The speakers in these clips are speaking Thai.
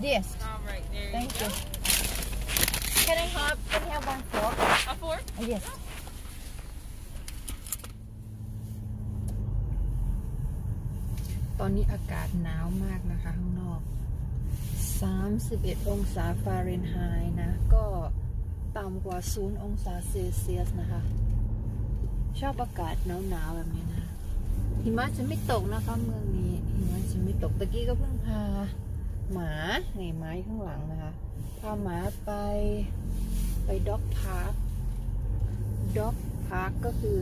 Yes. All right, there Thank you you. go. Can I have Can I have one fork? A fork? Yes. ตอนนี้อากาศหนาวมากนะคะข้างนอก 31 องศาฟาเรนไฮต์นะ ก็ต่ำกว่า 0 องศาเซลเซียสนะคะ ชอบอากาศหนาวๆแบบนี้นะหิมะจะไม่ตกนะคะเมืองนี้หิมะจะไม่ตกตะกี้ก็เพิ่งพา หมาในไม้ข้างหลังนะคะพาหมาไปไป dog park dog park ก็คือ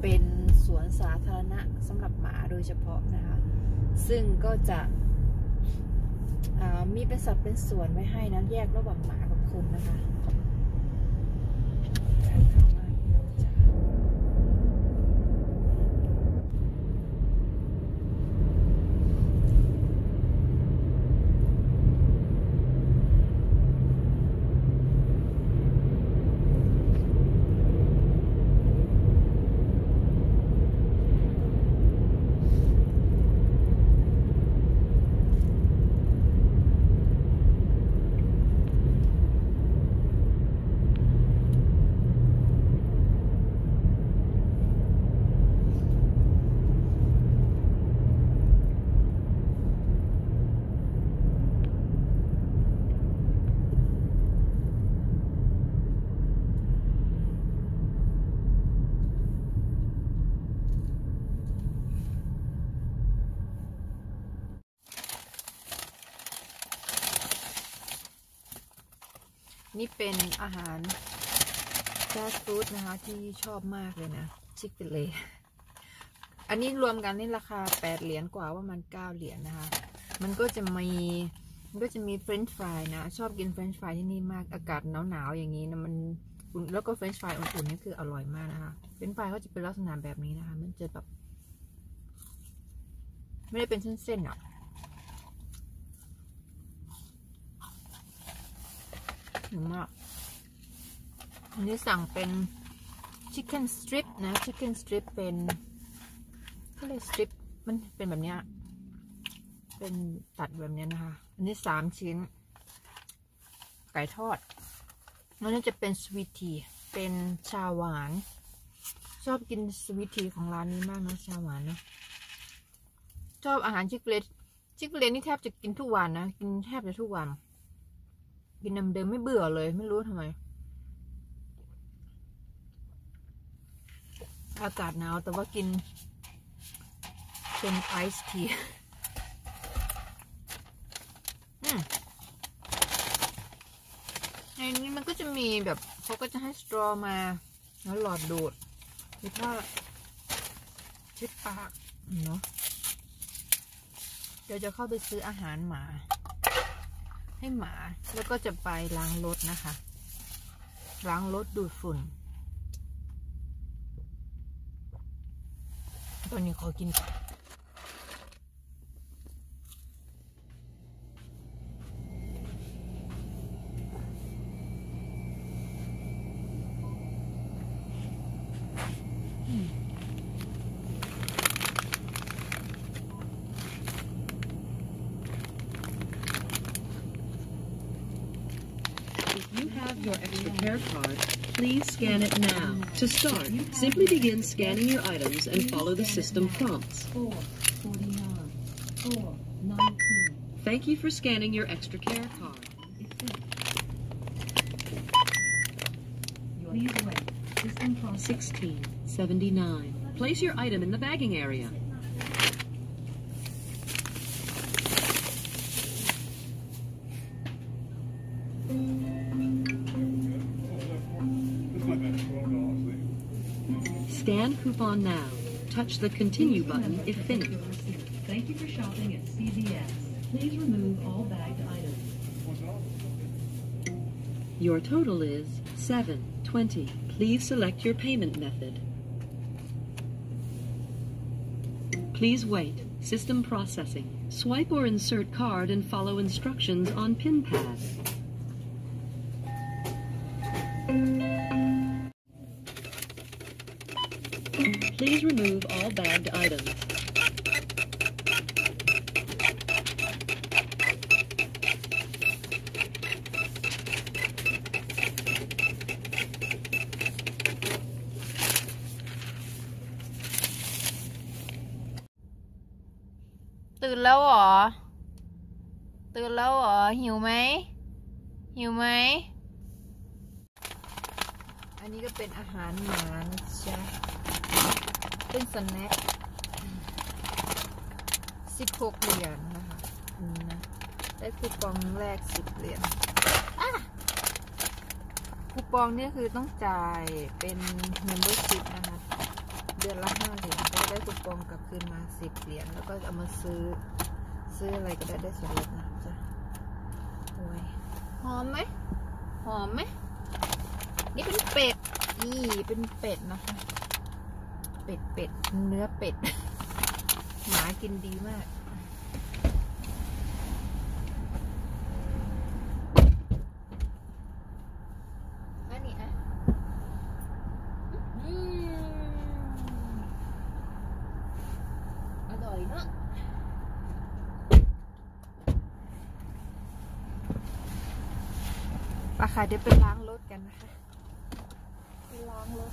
เป็นสวนสาธารณะสำหรับหมาโดยเฉพาะนะคะ ซึ่งก็จะมีเป็นสัตว์เป็นส่วนไว้ให้นะแยกระหว่างหมากับคนนะคะ นี่เป็นอาหารฟาสต์ฟู้ดนะคะ ที่ชอบมากเลยนะ ชิคเ i เลอันนี้รวมกันนี่ราคา 8 เหรียญกว่าว่ามัน 9 เหรียญนะคะ มันก็จะมีมันก็จะมีเฟรนช์ฟรายนะ ชอบกินเฟรนช์ฟรายที่นี่มากอากาศหนาวๆอย่างนี้นะมันอุ่นแล้วก็เฟรนช์ฟรายอุ่นๆนี่คืออร่อยมากนะคะเฟรนช์ฟรายก็จะเป็นลักษณะแบบนี้นะคะ มันจะแบบไม่ได้เป็นเส้นๆอะ ถึงมากอันนี้สั่งเป็น chicken strip นะ chicken strip เป็นเขาเรียก strip มันเป็นแบบเนี้ยเป็นตัดแบบนี้นะคะ อันนี้สามชิ้น ไก่ทอดแล้วนี่จะเป็นสวีทีเป็นชาหวาน ชอบกินสวีทีของร้านนี้มากนะชาหวานเนาะชอบอาหารชิคเลตชิคเลตนี่แทบจะกินทุกวันนะ กินแทบจะทุกวัน กินน้ำเดิมไม่เบื่อเลย ไม่รู้ทำไม อากาศหนาว แต่ว่ากิน เป็นไอซ์ทีอืมในนี้มันก็จะมีแบบเขาก็จะให้สตรอมา แล้วหลอดดูดมีผ้าเช็ดปากเนาะเดี๋ยวจะเข้าไปซื้ออาหารหมา ให้หมาแล้วก็จะไปล้างรถนะคะ ล้างรถดูดฝุ่น ตอนนี้ขอกินก่อน To start, simply begin scanning your items and follow the system prompts. 4, 49, Thank you for scanning your extra care card. Please wait. System process. 1679. Place your item in the bagging area. Coupon now. Touch the continue button if finished. Thank you for shopping at CVS. Please remove all bagged items. Your total is 720. Please select your payment method. Please wait. System processing. Swipe or insert card and follow instructions on pin pad. bagged item. Từ lâu hả? Từ lâu hả? Hiểu mấy? Hiểu mấy? ันนี้ก็เป็นอาหารหมานะจ๊ะ เป็นสแน็คสิบหกเหรียญนะคะอืมนะได้คูปองแรกสิบเหรียญอะคูปองเนี่ยคือต้องจ่ายเป็น membership นะคะ เดือนละห้าเหรียญก็จะได้คูปองกลับคืนมาสิบเหรียญแล้วก็เอามาซื้อซื้ออะไรก็ได้ได้ส่วนลดนะจ๊ะโอ้ยหอมไหมหอมไหมนี่เป็นเป็ดนี่เป็นเป็ดนะคะ เป็ดเป็ดเนื้อเป็ด หมากินดีมาก อันนี้อะอร่อยเนอะปะค่ะเดี๋ยวไปล้างรถกันนะคะไปล้างรถ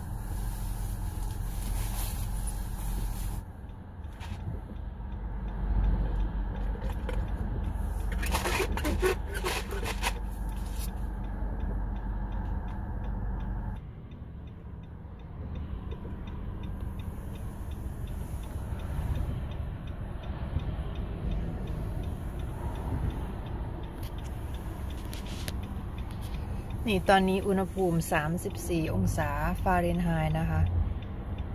นี่ตอนนี้อุณหภูมิ 34 องศาฟาเรนไฮต์นะคะ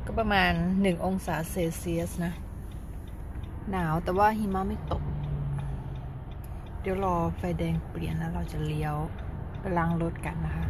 ก็ประมาณ 1 องศาเซลเซียสนะ หนาวแต่ว่าหิมะไม่ตก เดี๋ยวรอไฟแดงเปลี่ยนแล้วเราจะเลี้ยวไปล้างรถกันนะคะ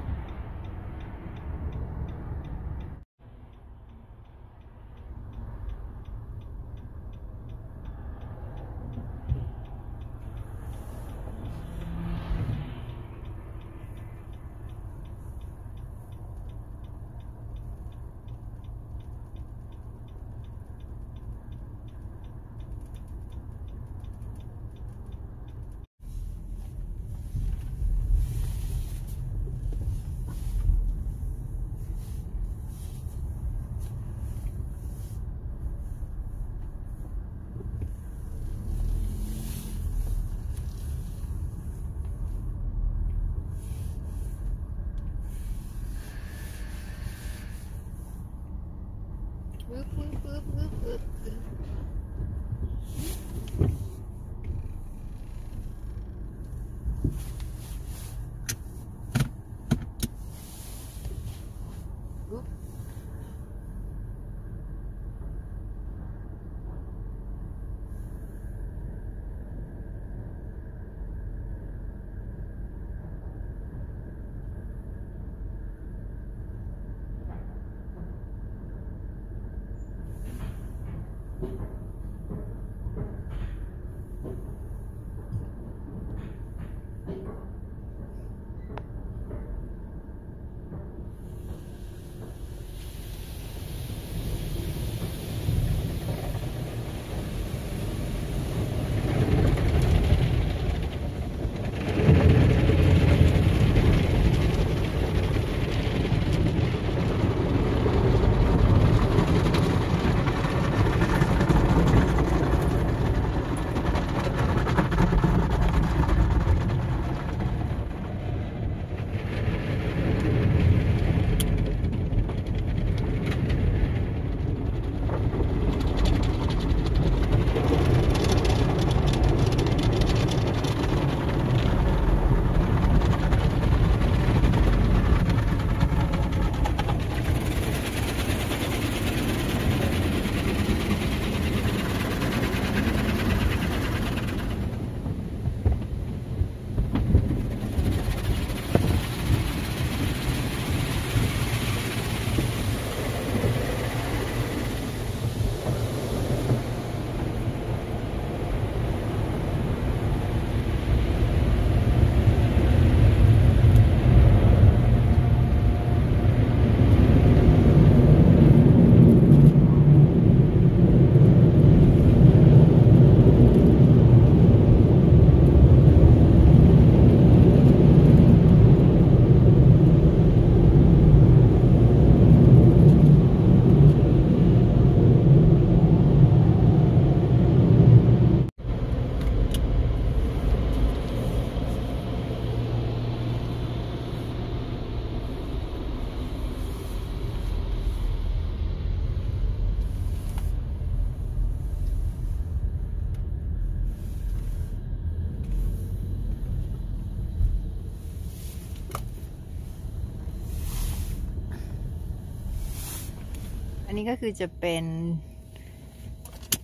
นี้ก็คือจะเป็น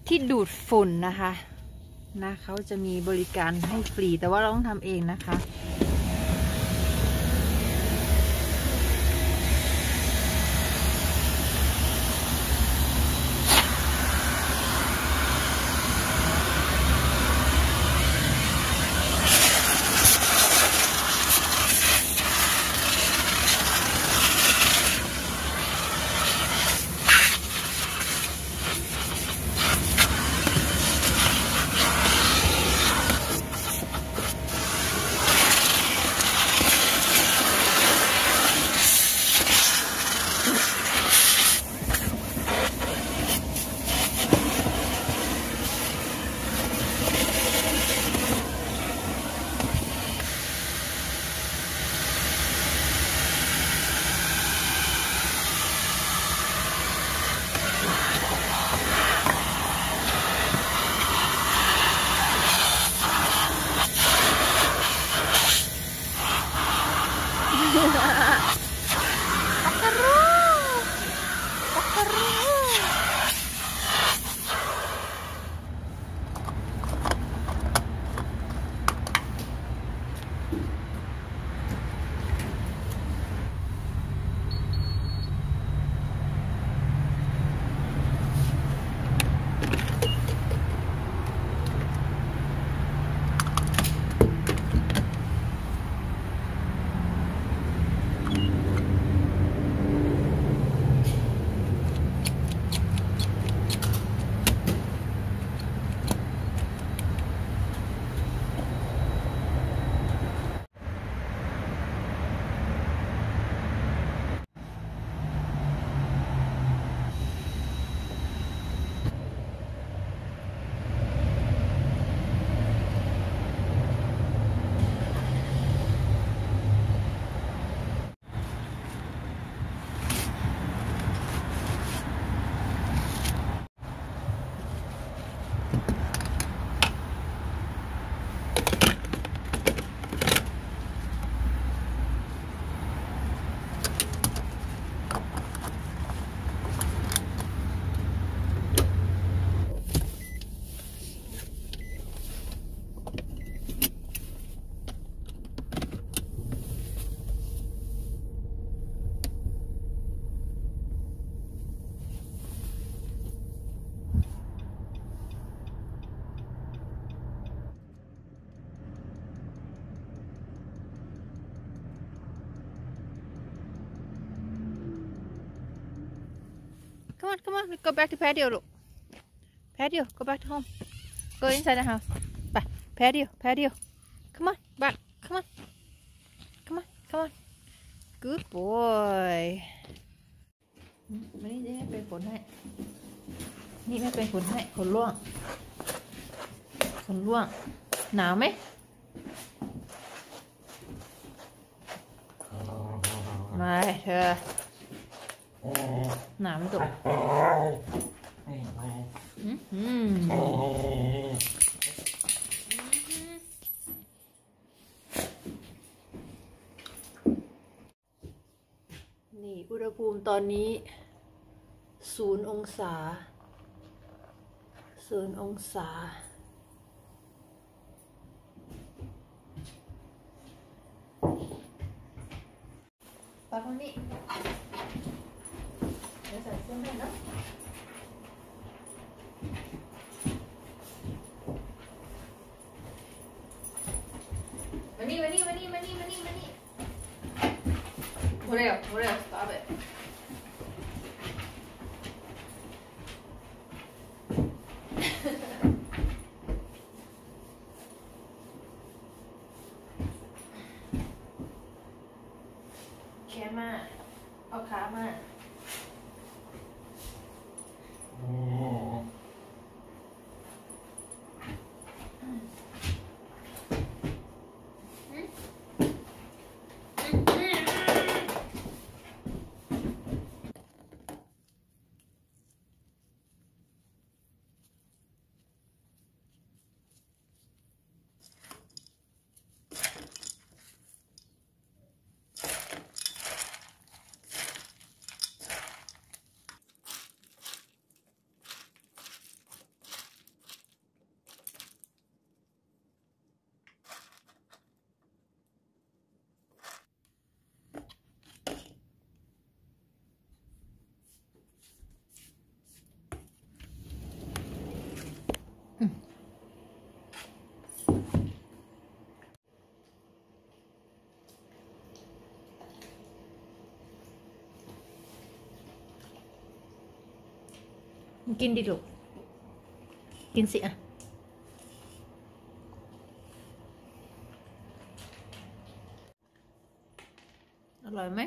ที่ดูดฝุ่นนะคะนะเขาจะมีบริการให้ฟรีแต่ว่าเราต้องทำเองนะคะ Come on, come on. Go back to patio, look. Patio. Go back to home. Go inside the house. Back. Patio. Patio. Come on. Back. Come on. Come on. Come on. Good boy. อืมมานี่จะให้เป็นผลให้ นี่แม่เป็นผลให้ขนล่วงขนล่วง หนาวไหมไม่เธอ หนาวไหมตุกนี่ อุณหภูมิตอนนี้ศูนย์องศาศูนย์องศาปาตรงนี้เดี๋ยวใส่เสื้อให้เนาะ มานี่มานี่มานี่มานี่มานี่มานี่โมเดลโมเดล stop it แขนมาเอาขามา Oh. กินดิลูก กินสิอะ อร่อยไหม